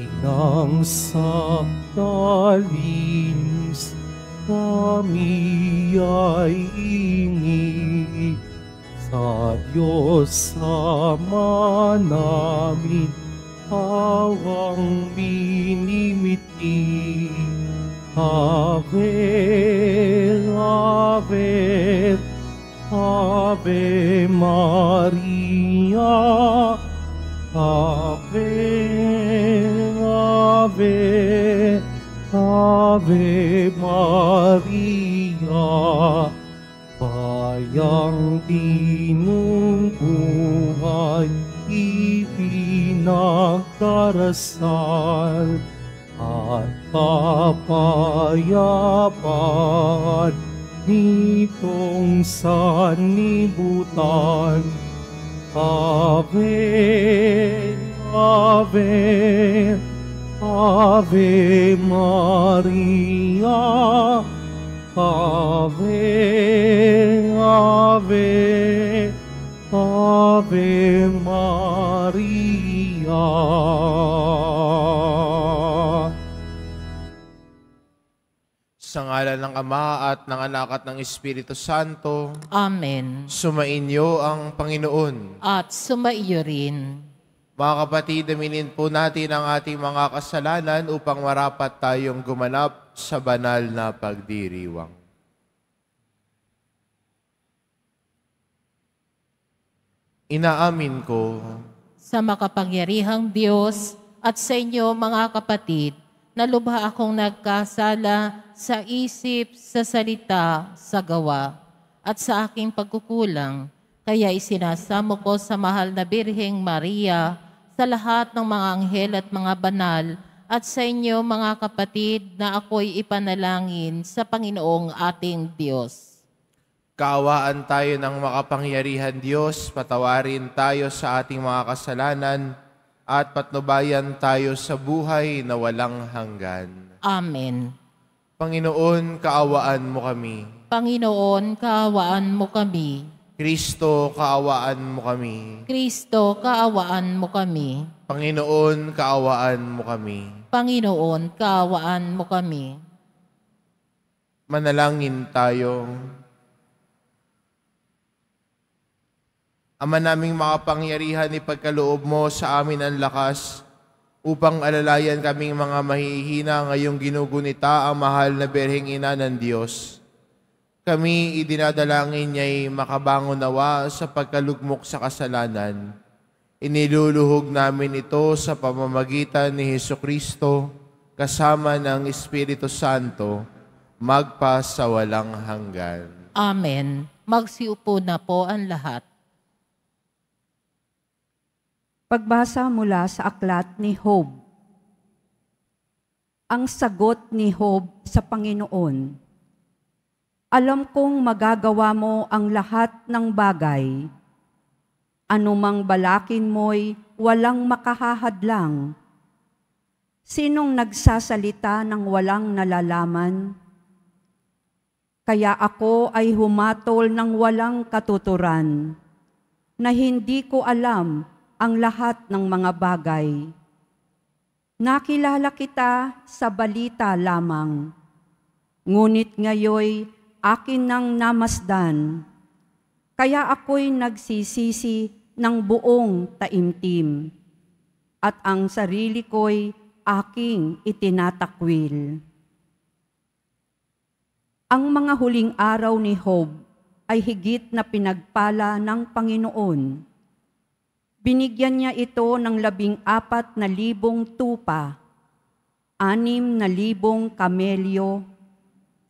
Inang sa kalinis kami ay ingi sa Diyos sama namin awang minimiti. Ave, Ave, Ave Maria, Ave, Ave, Ave Maria, bayang tinungbuhay, ipinagdarasal, at kapayapaan nitong sanibutan. Ave, Ave, Ave Maria, Ave, Ave, Ave Maria. Sa ngalan ng Ama at ng Anak at ng Espiritu Santo, Amen. sumainyo ang Panginoon. At sumaiyo rin. Mga kapatid, aminin po natin ang ating mga kasalanan upang marapat tayong gumanap sa banal na pagdiriwang. Inaamin ko Sa makapangyarihang Diyos at sa inyo mga kapatid, na lubha akong nagkasala sa isip, sa salita, sa gawa, at sa aking pagkukulang. Kaya isinasamo ko sa mahal na Birheng Maria, sa lahat ng mga anghel at mga banal, at sa inyo mga kapatid na ako'y ipanalangin sa Panginoong ating Diyos. Kaawaan tayo ng makapangyarihan Diyos, patawarin tayo sa ating mga kasalanan, at patnubayan tayo sa buhay na walang hanggan. Amen. Panginoon, kaawaan mo kami. Panginoon, kaawaan mo kami. Kristo, kaawaan mo kami. Kristo, kaawaan mo kami. Panginoon, kaawaan mo kami. Panginoon, kaawaan mo kami. Manalangin tayo. Ama naming makapangyarihan, ipagkaloob mo sa amin ang lakas upang alalayan kaming mga mahihina ngayong ginugunita ang mahal na Berheng Ina ng Diyos. Kami idinadalangin niya'y makabangon nawa sa pagkalugmok sa kasalanan. Iniluluhog namin ito sa pamamagitan ni Heso Kristo kasama ng Espiritu Santo magpa sa walang hanggan. Amen. Magsiupo na po ang lahat. Pagbasa mula sa aklat ni Job. Ang sagot ni Job sa Panginoon. Alam kong magagawa mo ang lahat ng bagay. Anumang balakin mo'y walang makahahadlang. Sinong nagsasalita ng walang nalalaman? Kaya ako ay humatol ng walang katuturan, na hindi ko alam ang lahat ng mga bagay. Nakilala kita sa balita lamang, ngunit ngayoy akin nang namasdan, kaya ako'y nagsisisi ng buong taimtim, at ang sarili ko'y aking itinatakwil. Ang mga huling araw ni Job ay higit na pinagpala ng Panginoon. Binigyan niya ito ng labing apat na libong tupa, anim na libong kamelyo,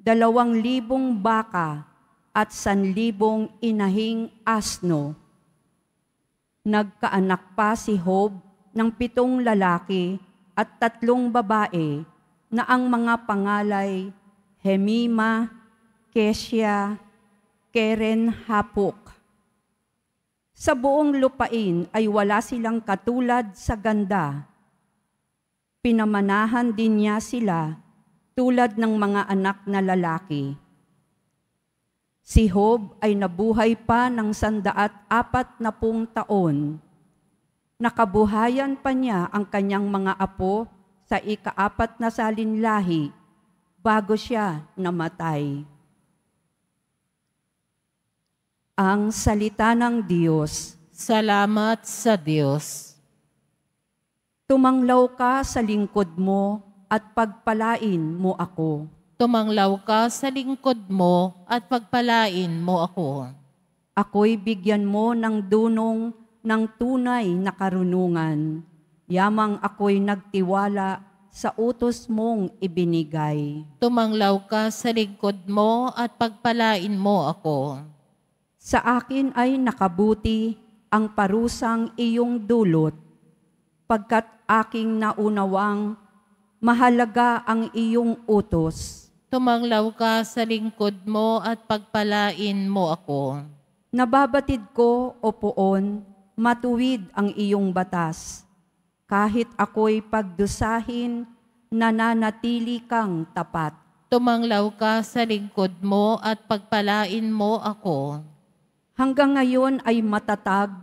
dalawang libong baka, at sanlibong inahing asno. Nagkaanak pa si Job ng pitong lalaki at tatlong babae na ang mga pangalay Hemima, Kesya, Keren Hapuk. Sa buong lupain ay wala silang katulad sa ganda. Pinamanahan din niya sila tulad ng mga anak na lalaki. Si Job ay nabuhay pa ng sandaat apat na pung taon. Nakabuhayan pa niya ang kanyang mga apo sa ikaapat na salinlahi bago siya namatay. Ang salita ng Diyos. Salamat sa Diyos. Tumanglaw ka sa lingkod mo at pagpalain mo ako. Tumanglaw ka sa lingkod mo at pagpalain mo ako. Ako'y bigyan mo ng dunong ng tunay na karunungan. Yamang ako'y nagtiwala sa utos mong ibinigay. Tumanglaw ka sa lingkod mo at pagpalain mo ako. Sa akin ay nakabuti ang parusang iyong dulot, pagkat aking naunawang mahalaga ang iyong utos. Tumanglaw ka sa lingkod mo at pagpalain mo ako. Nababatid ko, o poon, matuwid ang iyong batas. Kahit ako'y pagdusahin, nananatili kang tapat. Tumanglaw ka sa lingkod mo at pagpalain mo ako. Hanggang ngayon ay matatag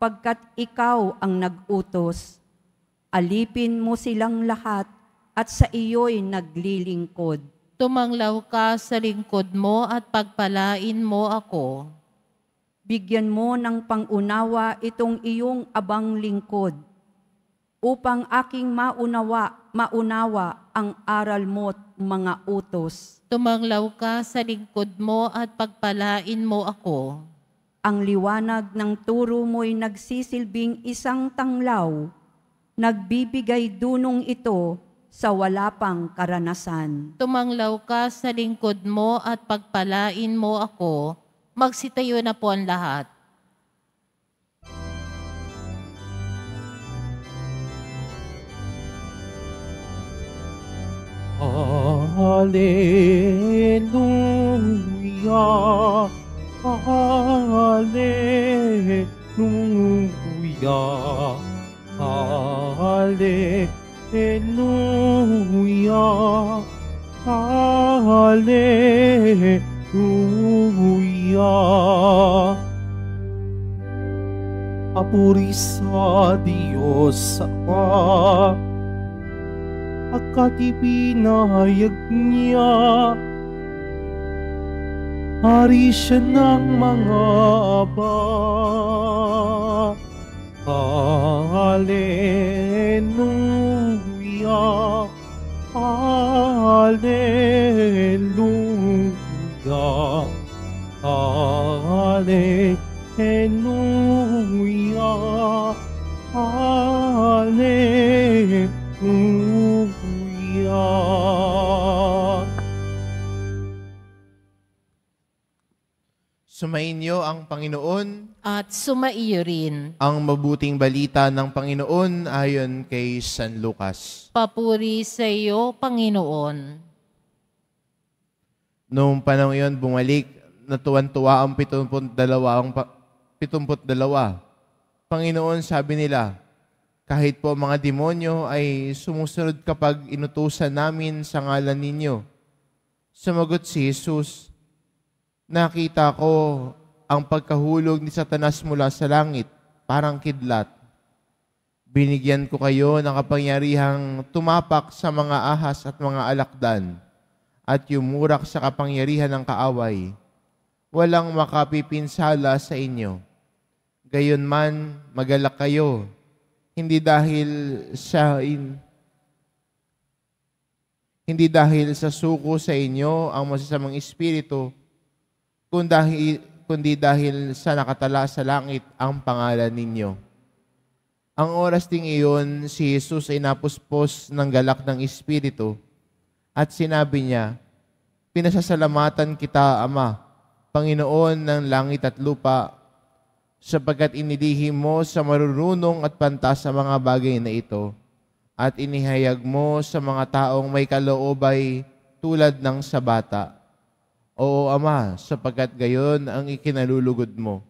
pagkat ikaw ang nag-utos. Alipin mo silang lahat at sa iyo'y naglilingkod. Tumanglaw ka sa lingkod mo at pagpalain mo ako. Bigyan mo ng pangunawa itong iyong abang lingkod upang aking maunawa, maunawa ang aral mo't mga utos. Tumanglaw ka sa lingkod mo at pagpalain mo ako. Ang liwanag ng turo mo'y nagsisilbing isang tanglaw, nagbibigay dunong ito sa wala pang karanasan. Tumanglaw ka sa lingkod mo at pagpalain mo ako. Magsitayo na po ang lahat. Hallelujah. Hallelujah. Hallelujah. Hallelujah. Papuri sa Diyos Ama, Pagkat ipinahayag niya, Hari siya ng mga aba. Hallelujah. Hallelujah. Hallelujah. Hallelujah. Sumainyo ang Panginoon, At sumaiyo rin. ang mabuting balita ng Panginoon ayon kay San Lucas. Papuri sa iyo, Panginoon. Noong panahon iyon, bumalik, natuwan-tuwa ang 72 ang pa- 72. Panginoon, sabi nila, kahit po mga demonyo ay sumusunod kapag inutusan namin sa ngalan ninyo. Sumagot si Jesus, Nakita ko ang pagkahulog ni Satanas mula sa langit, parang kidlat. Binigyan ko kayo ng kapangyarihang tumapak sa mga ahas at mga alakdan at yumurak sa kapangyarihan ng kaaway. Walang makapipinsala sa inyo. Gayon man, magalak kayo, hindi dahil sa in, hindi dahil sa suko sa inyo ang masasamang espiritu, kundi dahil, kundi dahil sa nakatala sa langit ang pangalan ninyo. Ang oras ding iyon, si Jesus ay napuspos ng galak ng Espiritu at sinabi niya, Pinasasalamatan kita, Ama, Panginoon ng langit at lupa, sapagkat inilihim mo sa marurunong at pantas sa mga bagay na ito, at inihayag mo sa mga taong may kaloobay tulad ng sa bata. Oo, Ama, sapagkat gayon ang ikinalulugod mo.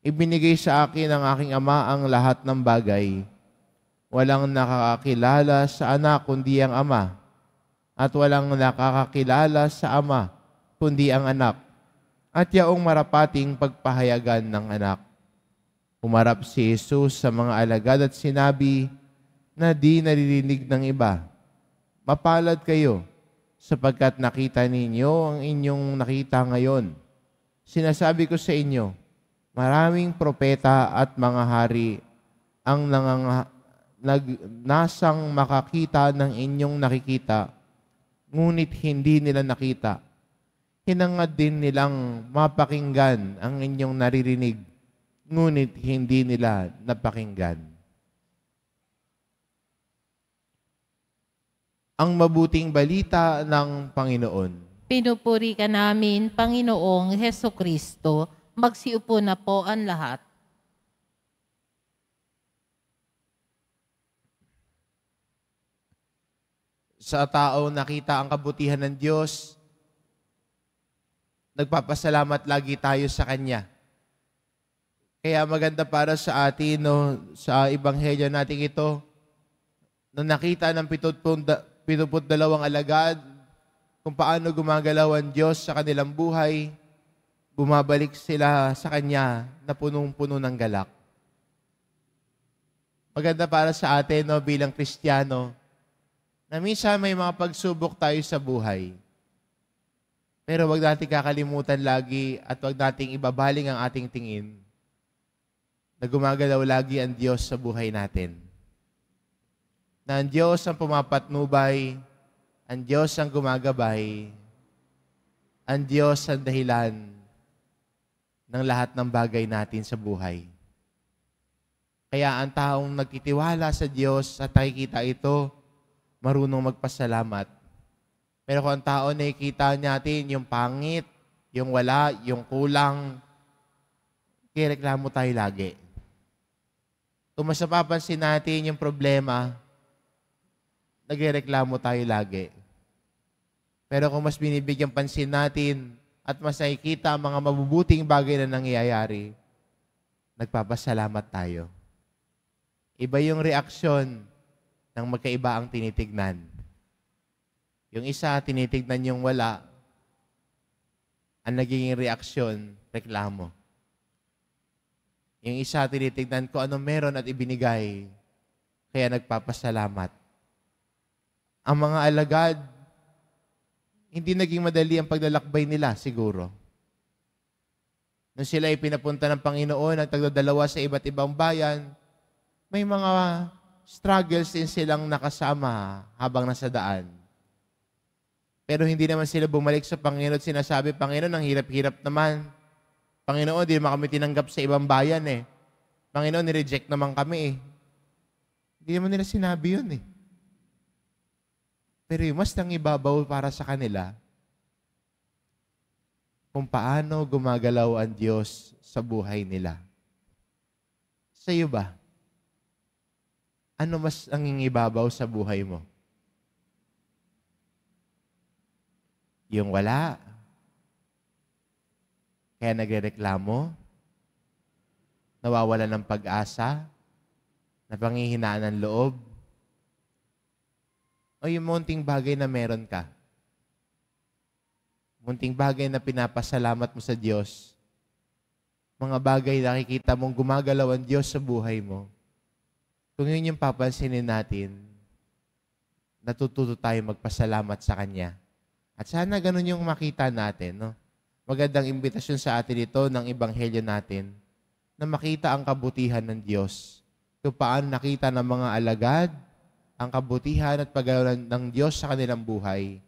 Ibinigay sa akin ng aking Ama ang lahat ng bagay. Walang nakakakilala sa anak kundi ang Ama, at walang nakakakilala sa Ama kundi ang anak, at yaong marapating pagpahayagan ng anak. Umarap si Jesus sa mga alagad at sinabi, na di naririnig ng iba. Mapalad kayo sapagkat nakita ninyo ang inyong nakita ngayon. Sinasabi ko sa inyo, maraming propeta at mga hari ang nanganga, nag, nasang makakita ng inyong nakikita, ngunit hindi nila nakita. Hinangad din nilang mapakinggan ang inyong naririnig, ngunit hindi nila napakinggan. Ang mabuting balita ng Panginoon. Pinupuri ka namin, Panginoong Heso Kristo. Magsiupo na po ang lahat. sa tao nakita ang kabutihan ng Diyos, nagpapasalamat lagi tayo sa Kanya. Kaya maganda para sa atin, no, sa Ebanghelyo natin ito, nung nakita ng 72 alagad, kung paano gumagalaw ang Diyos sa kanilang buhay, bumabalik sila sa Kanya na punong-puno ng galak. Maganda para sa atin no, bilang Kristiyano, na minsan may mga pagsubok tayo sa buhay. Pero wag natin kakalimutan lagi at wag nating ibabaling ang ating tingin na gumagalaw lagi ang Diyos sa buhay natin. Na ang Diyos ang pumapatnubay, ang Diyos ang gumagabay, ang Diyos ang dahilan ng lahat ng bagay natin sa buhay. Kaya ang taong nagtitiwala sa Diyos at nakikita ito, marunong magpasalamat. Pero kung ang tao nakikita natin yung pangit, yung wala, yung kulang, kireklamo tayo lagi. Kung mas napapansin natin yung problema, nagreklamo tayo lagi. Pero kung mas binibigyan pansin natin at mas nakikita ang mga mabubuting bagay na nangyayari, nagpapasalamat tayo. Iba yung reaksyon ng magkaiba ang tinitignan. Yung isa, tinitignan yung wala. Ang naging reaksyon, reklamo. Yung isa, tinitignan ko ano meron at ibinigay. Kaya nagpapasalamat. Ang mga alagad, hindi naging madali ang paglalakbay nila siguro. Nung sila ay pinapunta ng Panginoon at tagdadalawa sa iba't ibang bayan, may mga struggles din silang nakasama habang nasa daan. Pero hindi naman sila bumalik sa Panginoon sinasabi, Panginoon, ang hirap-hirap naman. Panginoon, hindi naman kami tinanggap sa ibang bayan eh. Panginoon, nireject naman kami eh. Hindi naman nila sinabi yun eh. Pero yung mas nang ibabaw para sa kanila, kung paano gumagalaw ang Diyos sa buhay nila. Sa iyo ba? ano mas nangingibabaw sa buhay mo? Yung wala. Kaya nagrereklamo, nawawala ng pag-asa, napangihinaan ng loob, o yung munting bagay na meron ka. Munting bagay na pinapasalamat mo sa Diyos. Mga bagay na nakikita mong gumagalaw ang Diyos sa buhay mo kung yun yung papansinin natin, natututo tayo magpasalamat sa Kanya. At sana ganun yung makita natin. No? Magandang imbitasyon sa atin ito ng Ebanghelyo natin na makita ang kabutihan ng Diyos. Kung paano nakita ng mga alagad ang kabutihan at paggalaw ng Diyos sa kanilang buhay.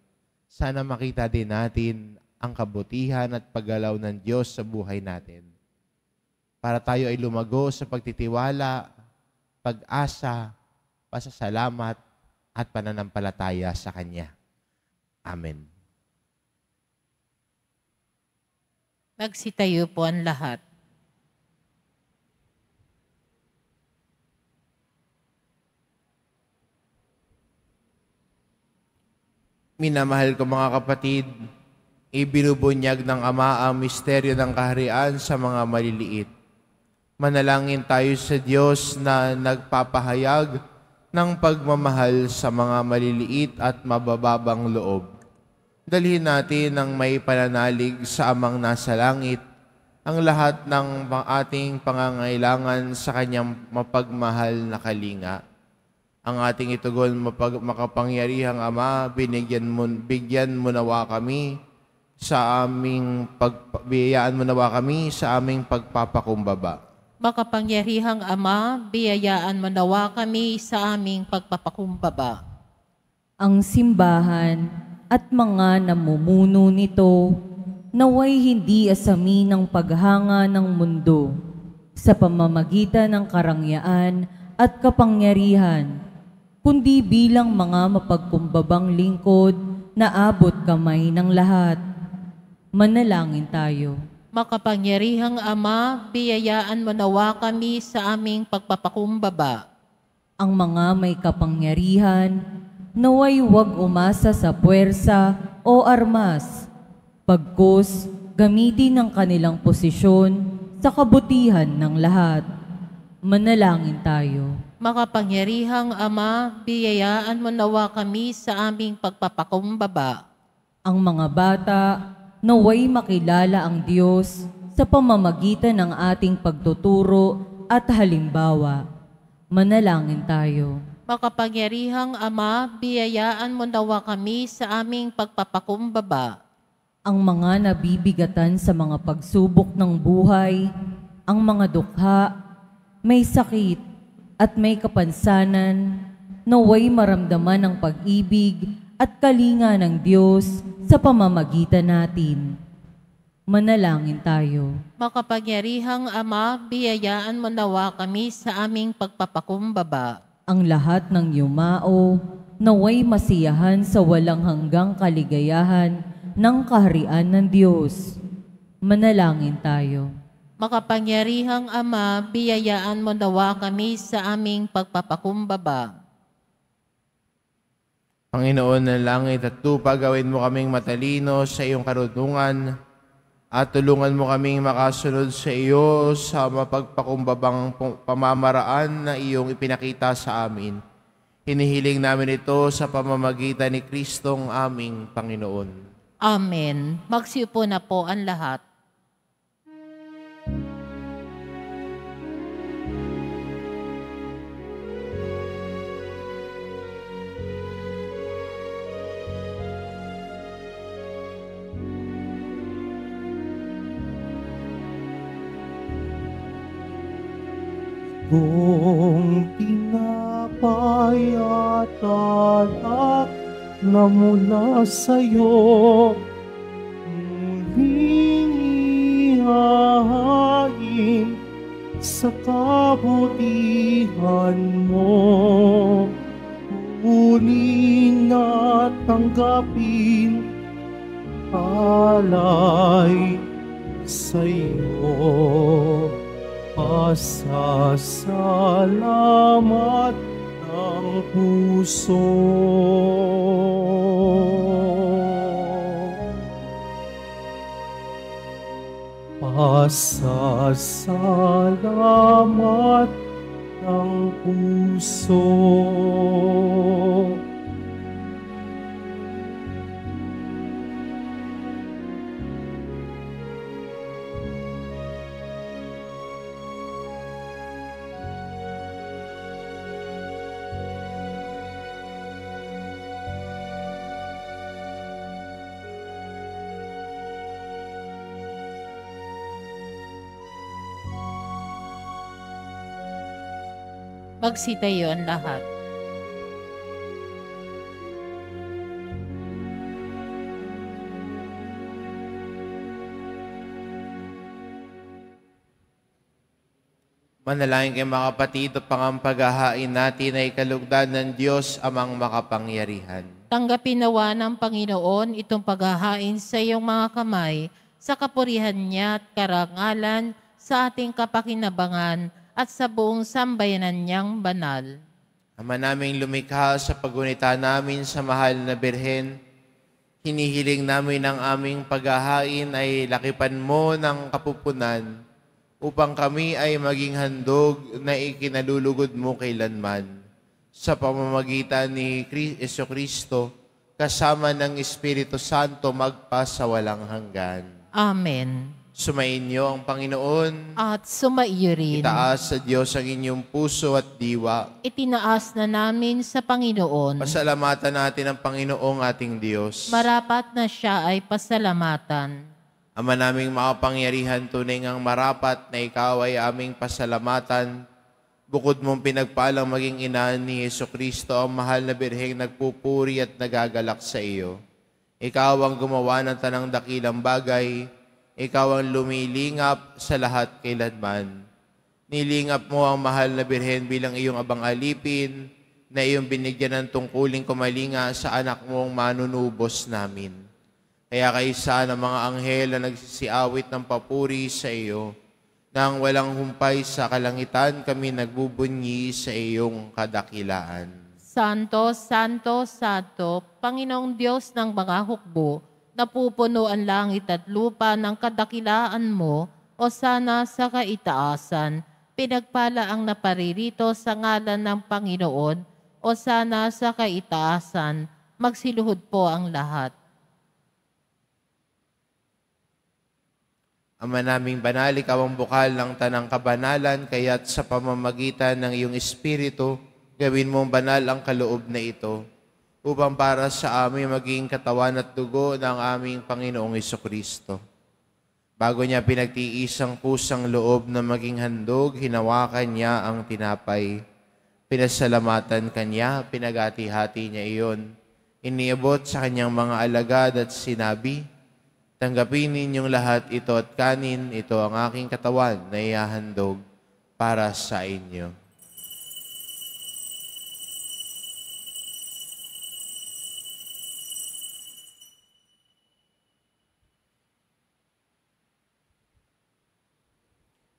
Sana makita din natin ang kabutihan at paggalaw ng Diyos sa buhay natin. Para tayo ay lumago sa pagtitiwala pag-asa, pasasalamat, at pananampalataya sa Kanya. Amen. Magsitayo po ang lahat. Minamahal ko mga kapatid, ibinubunyag ng Ama ang misteryo ng kaharian sa mga maliliit Manalangin tayo sa Diyos na nagpapahayag ng pagmamahal sa mga maliliit at mabababang loob. Dalhin natin ng may pananalig sa amang nasa langit ang lahat ng ating pangangailangan sa kanyang mapagmahal na kalinga. Ang ating itugon, mapag, makapangyarihang Ama, binigyan mo, bigyan mo nawa kami sa aming pag, biyayaan mo nawa kami sa aming pagpapakumbaba. Makapangyarihang Ama, biyayaan mo nawa kami sa aming pagpapakumbaba. ang simbahan at mga namumuno nito naway hindi asami ng paghanga ng mundo sa pamamagitan ng karangyaan at kapangyarihan, kundi bilang mga mapagkumbabang lingkod na abot kamay ng lahat. Manalangin tayo. Makapangyarihang Ama, biyayaan mo nawa kami sa aming pagpapakumbaba. ang mga may kapangyarihan, naway huwag umasa sa puwersa o armas, pagkus gamitin ang kanilang posisyon sa kabutihan ng lahat. Manalangin tayo. Makapangyarihang Ama, biyayaan mo nawa kami sa aming pagpapakumbaba. Ang mga bata, naway makilala ang Diyos sa pamamagitan ng ating pagtuturo at halimbawa. Manalangin tayo. Makapangyarihang Ama, biyayaan mo nawa kami sa aming pagpapakumbaba. ang mga nabibigatan sa mga pagsubok ng buhay, ang mga dukha, may sakit at may kapansanan, naway maramdaman ang pag-ibig at kalinga ng Diyos sa pamamagitan natin. Manalangin tayo. Makapangyarihang Ama, biyayaan mo nawa kami sa aming pagpapakumbaba. Ang lahat ng yumao, naway masiyahan sa walang hanggang kaligayahan ng kaharian ng Diyos. Manalangin tayo. Makapangyarihang Ama, biyayaan mo nawa kami sa aming pagpapakumbaba. Panginoon ng langit at lupa, gawin mo kaming matalino sa iyong karunungan at tulungan mo kaming makasunod sa iyo sa mapagpakumbabang pamamaraan na iyong ipinakita sa amin. Hinihiling namin ito sa pamamagitan ni Kristong aming Panginoon. Amen. Magsiupo na po ang lahat. At alak na mula sa'yo, muling ihahain sa kabutihan mo. Kunin at tanggapin alay sa'yo. Pasasalamat puso. Pasasalamat ng puso. Magsitayo ang lahat. Manalangin kay mga kapatid at pangampagahain natin ay kalugdan ng Diyos amang makapangyarihan. Tanggapin nawa ng Panginoon itong paghahain sa iyong mga kamay sa kapurihan niya at karangalan sa ating kapakinabangan at sa buong sambayanan niyang banal. Ama naming lumikha sa pagunita namin sa mahal na Birhen, hinihiling namin ang aming paghahain ay lakipan mo ng kapupunan upang kami ay maging handog na ikinalulugod mo kailanman. Sa pamamagitan ni Yesu Kristo, kasama ng Espiritu Santo magpa sa walang hanggan. Amen. Sumainyo ang Panginoon. at sumaiyo rin. Itaas sa Diyos ang inyong puso at diwa. Itinaas na namin sa Panginoon. Pasalamatan natin ang Panginoong ating Diyos. Marapat na siya ay pasalamatan. Ama naming makapangyarihan, tunay ngang marapat na ikaw ay aming pasalamatan. Bukod mong pinagpalang maging ina ni Yesu Kristo, ang mahal na birheng nagpupuri at nagagalak sa iyo. Ikaw ang gumawa ng tanang dakilang bagay. Ikaw ang lumilingap sa lahat kailanman. Nilingap mo ang mahal na birhen bilang iyong abang alipin na iyong binigyan ng tungkuling kumalinga sa anak mong manunubos namin. Kaya kaisa ng mga anghel na nagsisiawit ng papuri sa iyo, nang walang humpay sa kalangitan kami nagbubunyi sa iyong kadakilaan. Santo, Santo, Santo, Panginoong Diyos ng mga hukbo, napupuno ang langit at lupa ng kadakilaan mo, o sana sa kaitaasan, pinagpala ang naparirito sa ngalan ng Panginoon, o sana sa kaitaasan, magsiluhod po ang lahat. Ama naming banal, ikaw ang bukal ng tanang kabanalan, kaya't sa pamamagitan ng iyong Espiritu, gawin mong banal ang kaloob na ito, upang para sa amin maging katawan at dugo ng aming Panginoong Kristo. Bago niya pinagtiis ang pusang loob na maging handog, hinawakan niya ang tinapay. Pinasalamatan kanya, pinagati-hati niya iyon. Iniabot sa kanyang mga alagad at sinabi, Tanggapin ninyong lahat ito at kanin, ito ang aking katawan na ihahandog para sa inyo.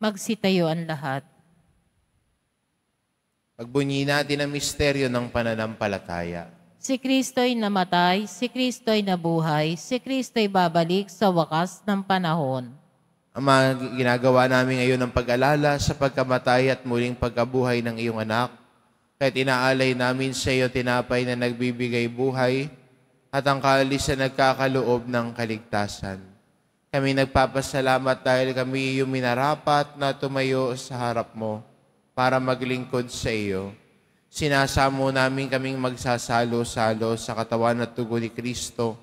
Magsitayo ang lahat. Pagbunyi natin ang misteryo ng pananampalataya. Si Kristo'y namatay, si Kristo'y nabuhay, si Kristo'y babalik sa wakas ng panahon. Ang mga ginagawa namin ngayon ng pag-alala sa pagkamatay at muling pagkabuhay ng iyong anak, kahit inaalay namin sa iyo tinapay na nagbibigay buhay at ang kalis na nagkakaloob ng kaligtasan. Kami nagpapasalamat dahil kami iyong minarapat na tumayo sa harap mo para maglingkod sa iyo. Sinasamo namin kaming magsasalo-salo sa katawan at tugo ni Kristo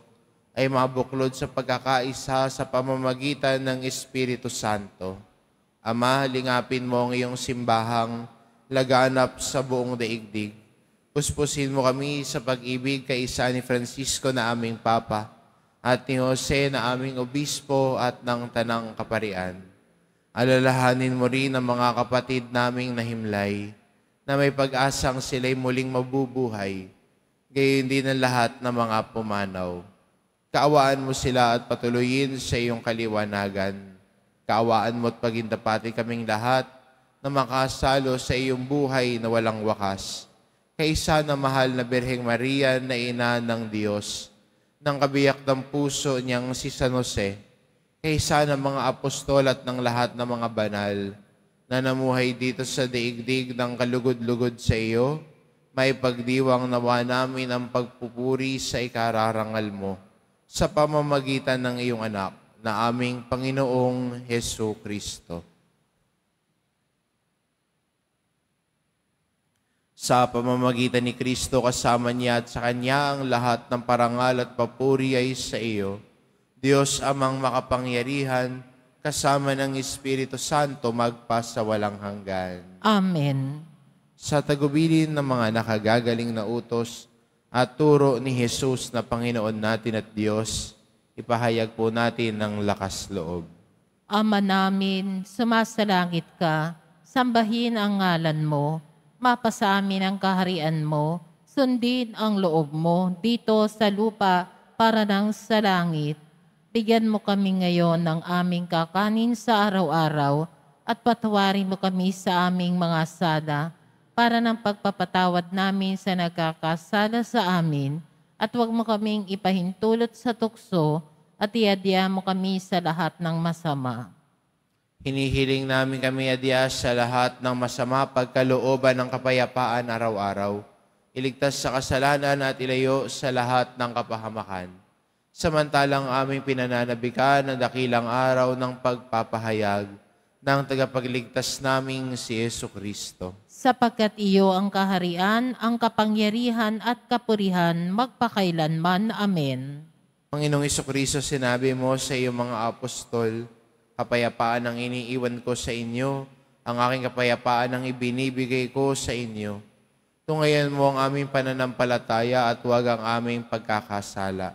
ay mabuklod sa pagkakaisa sa pamamagitan ng Espiritu Santo. Ama, lingapin mo ang iyong simbahang laganap sa buong daigdig. Puspusin mo kami sa pag-ibig kay isa ni Francisco na aming Papa at ni Jose na aming Obispo at ng Tanang Kaparian. Alalahanin mo rin ang mga kapatid naming nahimlay na may pag-asang sila'y muling mabubuhay, gayon din ang lahat ng mga pumanaw. Kaawaan mo sila at patuloyin sa iyong kaliwanagan. Kaawaan mo at pagindapati kaming lahat na makasalo sa iyong buhay na walang wakas. Kaisa na mahal na Birheng Maria na ina ng Diyos, ng kabiyak ng puso niyang si San Jose, kaysa ng mga apostol at ng lahat ng mga banal na namuhay dito sa daigdig ng kalugod-lugod sa iyo, may pagdiwang nawa namin ang pagpupuri sa ikararangal mo sa pamamagitan ng iyong anak na aming Panginoong Heso Kristo. Sa pamamagitan ni Kristo kasama niya at sa Kanya ang lahat ng parangal at papuri ay sa iyo. Diyos amang makapangyarihan, kasama ng Espiritu Santo magpasa walang hanggan. Amen. Sa tagubilin ng mga nakagagaling na utos at turo ni Jesus na Panginoon natin at Diyos, ipahayag po natin ng lakas loob. Ama namin, sumasalangit ka, Sambahin ang ngalan mo, mapasa amin ang kaharian mo, sundin ang loob mo dito sa lupa para nang sa langit. Bigyan mo kami ngayon ng aming kakanin sa araw-araw at patawarin mo kami sa aming mga sala para ng pagpapatawad namin sa nagkakasala sa amin at huwag mo kaming ipahintulot sa tukso at iadya mo kami sa lahat ng masama. Hinihiling namin kami adya sa lahat ng masama pagkalooban ng kapayapaan araw-araw. Iligtas sa kasalanan at ilayo sa lahat ng kapahamakan. Samantalang aming pinananabikan ang dakilang araw ng pagpapahayag ng tagapagligtas naming si Yesu Kristo. Sapagkat iyo ang kaharian, ang kapangyarihan at kapurihan magpakailanman. Amen. Panginoong Kristo, sinabi mo sa iyong mga apostol, kapayapaan ang iniiwan ko sa inyo, ang aking kapayapaan ang ibinibigay ko sa inyo. Tungayan mo ang aming pananampalataya at huwag ang aming pagkakasala.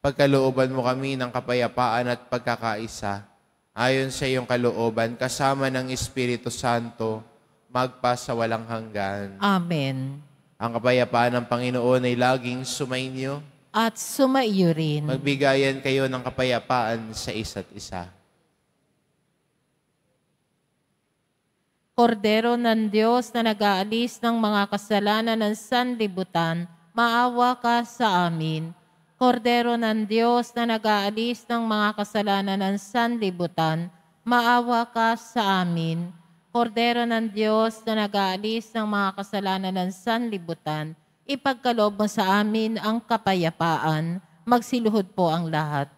Pagkalooban mo kami ng kapayapaan at pagkakaisa, ayon sa iyong kalooban, kasama ng Espiritu Santo, magpa sa walang hanggan. Amen. Ang kapayapaan ng Panginoon ay laging sumainyo. At sumaiyo rin. Magbigayan kayo ng kapayapaan sa isa't isa. Kordero ng Diyos na nag-aalis ng mga kasalanan ng sanlibutan, maawa ka sa amin. Kordero ng Diyos na nag-aalis ng mga kasalanan ng sanlibutan, maawa ka sa amin. Kordero ng Diyos na nag-aalis ng mga kasalanan ng sanlibutan, ipagkaloob mo sa amin ang kapayapaan. Magsiluhod po ang lahat.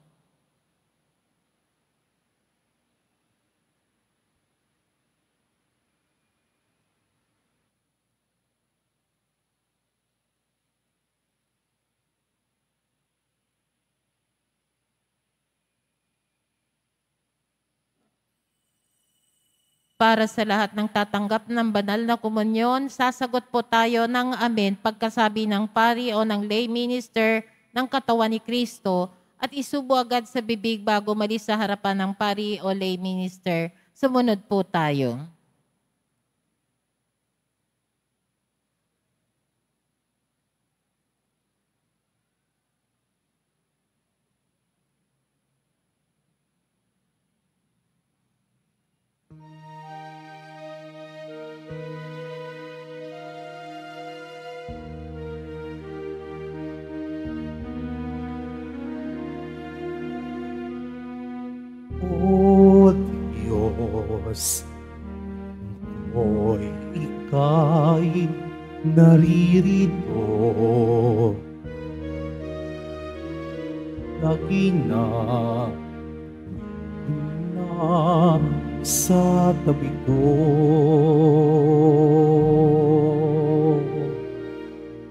Para sa lahat ng tatanggap ng banal na komunyon, sasagot po tayo ng amen pagkasabi ng pari o ng lay minister ng katawan ni Kristo at isubo agad sa bibig bago malis sa harapan ng pari o lay minister. Sumunod po tayo. Diyos, ako'y ika'y naririto. Lagi na, sa tabi ko.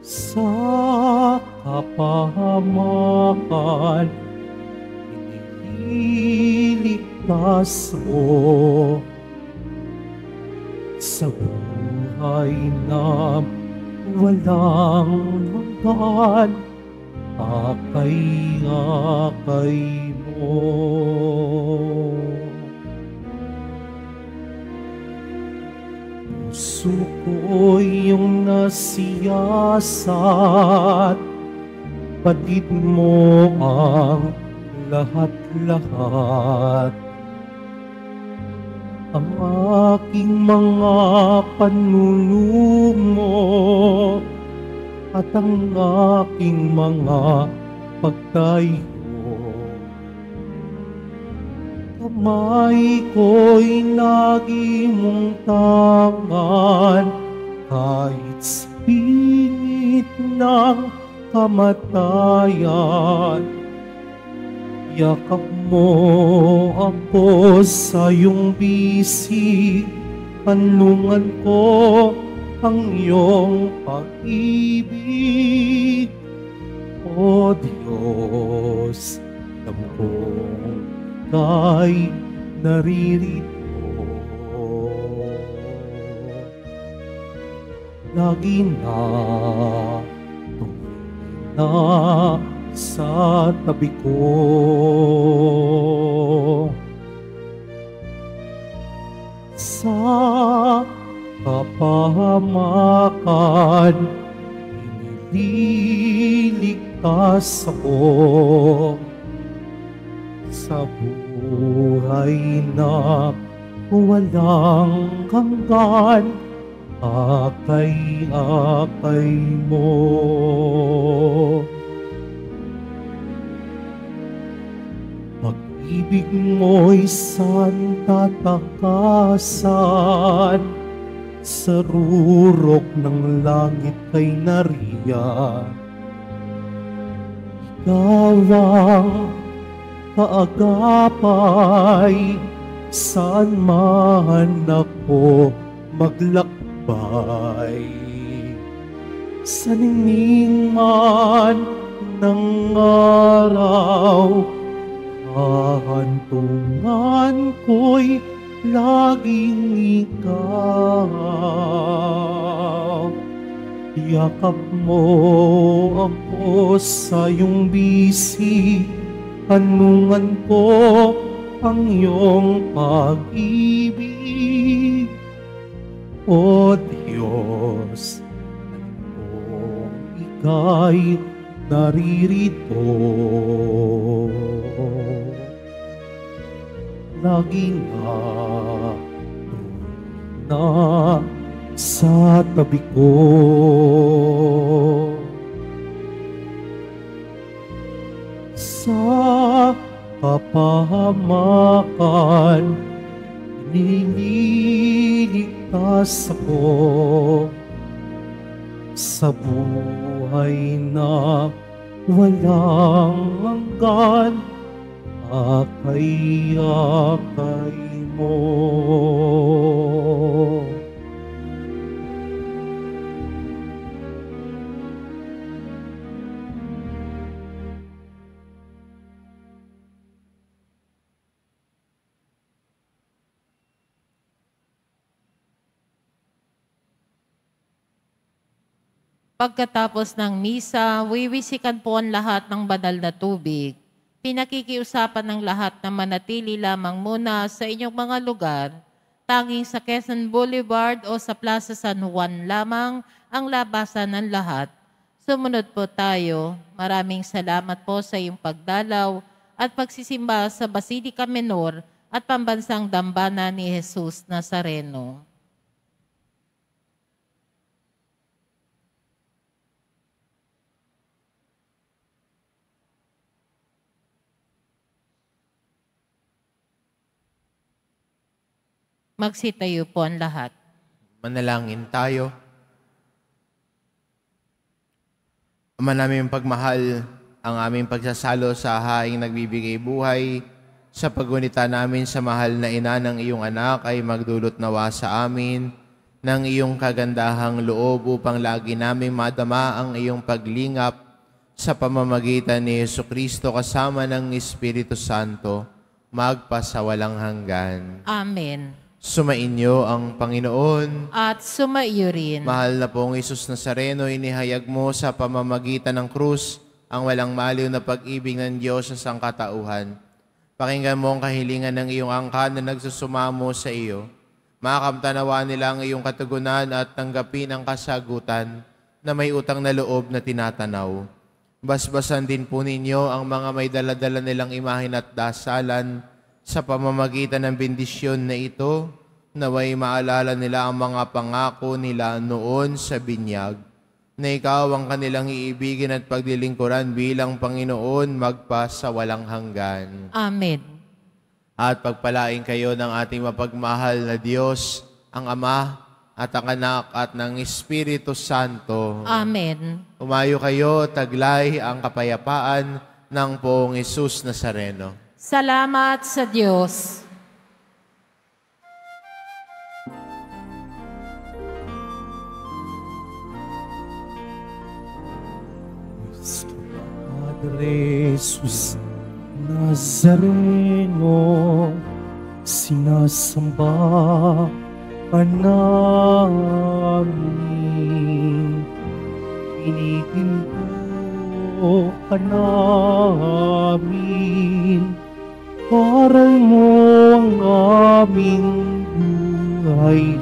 Sa kapahamakan, iniligtas mo sa buhay na walang hanggan. Akay-akay mo. Puso ko yung nasiyasat. Patid mo ang lahat-lahat Ang aking mga panulumo At ang aking mga pagtayo Kamay ko'y lagi mong tangan kahit sa pingit ng kamatayan. Yakap mo ako sa iyong bisig, kanlungan ko ang iyong pag-ibig. O Diyos, alam kong kay naririto. Lagi na tuwing na sa tabi ko. Sa kapahamakan, iniligtas ako sa buhay na walang hanggan akay-akay mo. Pag-ibig mo'y santa takasan sa rurok ng langit kay nariyan. Ikaw ang saan man ako maglakbay. Sa ningning man ng araw, kahantungan ko'y laging ikaw. Yakap mo ako sa iyong bisi, Tanungan ko ang iyong pag-ibig. O Diyos, kong ika'y naririto. Lagi nga na sa tabi ko. sa kapahamakan, nililigtas ako sa buhay na walang hanggan, akay-akay mo. Pagkatapos ng misa, wiwisikan po ang lahat ng banal na tubig. Pinakikiusapan ng lahat na manatili lamang muna sa inyong mga lugar. Tanging sa Quezon Boulevard o sa Plaza San Juan lamang ang labasan ng lahat. Sumunod po tayo. Maraming salamat po sa iyong pagdalaw at pagsisimba sa Basilica Menor at Pambansang Dambana ni Jesus Nazareno. Magsitayo po ang lahat. Manalangin tayo. Ama namin pagmahal, ang aming pagsasalo sa haing nagbibigay buhay, sa pagunita namin sa mahal na ina ng iyong anak ay magdulot nawa sa amin ng iyong kagandahang loob upang lagi namin madama ang iyong paglingap sa pamamagitan ni Yesu Kristo kasama ng Espiritu Santo, magpasawalang hanggan. Amen. Sumainyo ang Panginoon. At sumaiyo rin. Mahal na pong Isus Nazareno, inihayag mo sa pamamagitan ng krus ang walang maliw na pag-ibig ng Diyos sa sangkatauhan. Pakinggan mo ang kahilingan ng iyong angkan na nagsusumamo sa iyo. Makamtanawa nila ang iyong katugunan at tanggapin ang kasagutan na may utang na loob na tinatanaw. Basbasan din po ninyo ang mga may daladala nilang imahin at dasalan sa pamamagitan ng bendisyon na ito, naway maalala nila ang mga pangako nila noon sa binyag, na ikaw ang kanilang iibigin at paglilingkuran bilang Panginoon magpa sa walang hanggan. Amen. At pagpalain kayo ng ating mapagmahal na Diyos, ang Ama at ang Anak at ng Espiritu Santo. Amen. Umayo kayo, taglay ang kapayapaan ng poong Isus Nazareno. Salamat sa Diyos. Padre Jesus Nazareno, sinasamba ka namin. Pinipinto ka namin, Paray mo ang aming buhay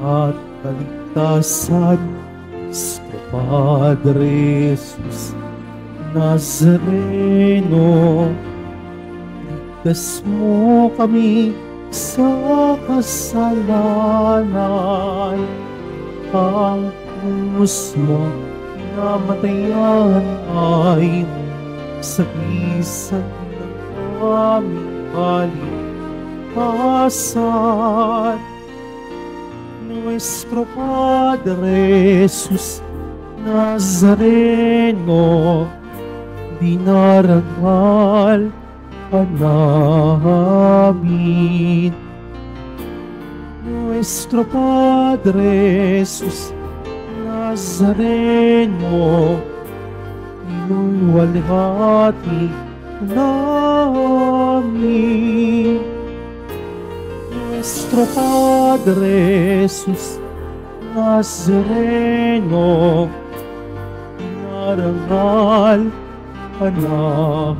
at kaligtasan. Sa Padre Jesus Nazareno, ligtas mo kami sa kasalanan. Ang krus mo pinamatayan ay sagisag ng aming kaligtasan. Nuestro Padre Jesus Nazareno, dinarangal ka namin. Nuestro Padre Jesus Nazareno, inuwalhati ka namin. Nuestro Padre Jesus Nazareno, inarangal ka namin.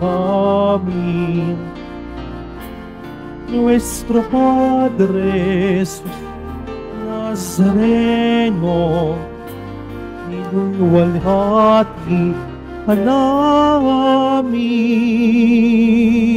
Nuestro Padre Jesus Nazareno, inuwalhati ka namin. me.